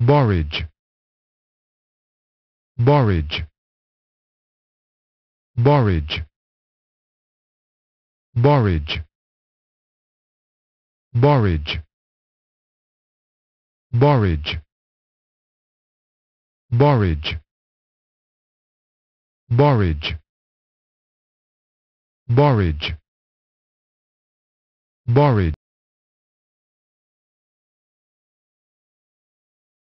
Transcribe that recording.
borage borage borage borage borage borage borage borage borage borage